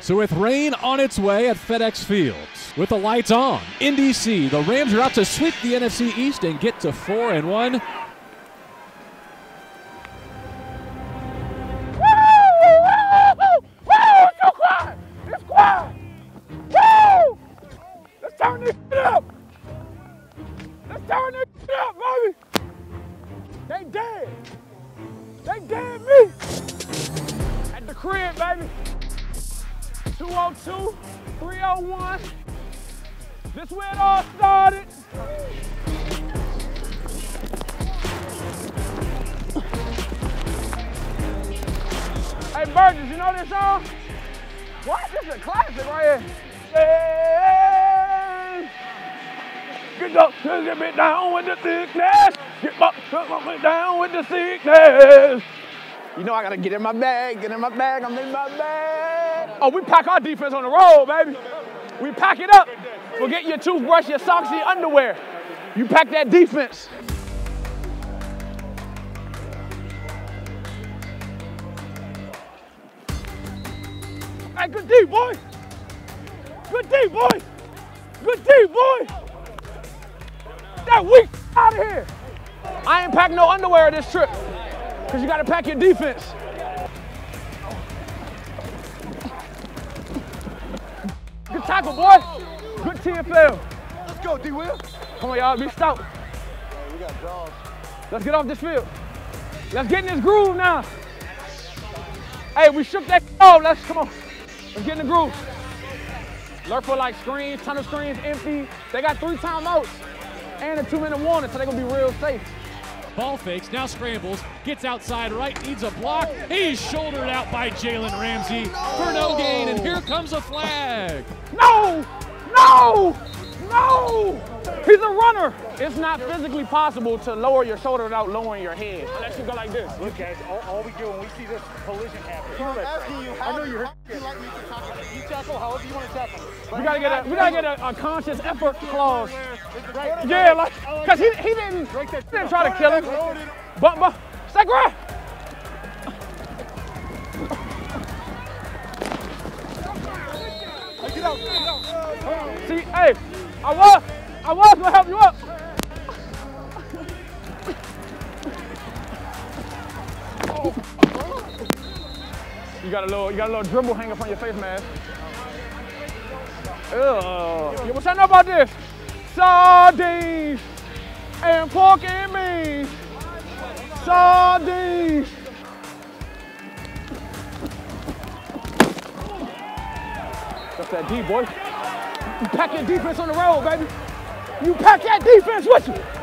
So with rain on its way at FedEx Field, with the lights on in DC, the Rams are out to sweep the NFC East and get to four and one. Let's turn this shit up. Let's turn this shit up, baby. They dead. They dead me. At the crib, baby. 202, 301. This where it all started. Hey, Burgess, you know this song? What? This is a classic right here. Hey, get up, get me down with the sickness. Get up, get me down with the sickness. You know I gotta get in my bag, get in my bag, I'm in my bag. Oh, we pack our defense on the road, baby. We pack it up. Forget your toothbrush, your socks, your underwear. You pack that defense. Hey, good D, boy. Good D, boy. Good D, boy. That weak out of here. I ain't pack no underwear this trip. Cause you gotta pack your defense. Good tackle, boy. Good TFL. Let's go, D. Will. Come on, y'all, be stout. we got jaws. Let's get off this field. Let's get in this groove now. Hey, we shook that off. Let's come on. Let's get in the groove. Lurk for like screens, ton of screens, empty. They got three timeouts and a two-minute warning, so they're gonna be real safe. Ball fakes, now scrambles, gets outside right, needs a block. He's shouldered out by Jalen Ramsey for no gain, and here comes a flag. No! No! No! He's a runner. It's not physically possible to lower your shoulder without lowering your head. Unless you go like this. Look, guys, all, all we do when we see this collision happen. I'm asking you, I know do you're how you like me to tackle? You tackle however you want to tackle. We gotta get a we gotta get a, a conscious effort clause. Yeah, like cause he he didn't he didn't try to kill him. But but stay ground. See, hey, I was I was gonna help you up. You got a little, you got a little dribble hanging from your face, man. Ugh. Yeah, what's I know about this? Sardines and pork and beans. Sardines. That's that D, boy. You pack your defense on the road, baby. You pack that defense with you.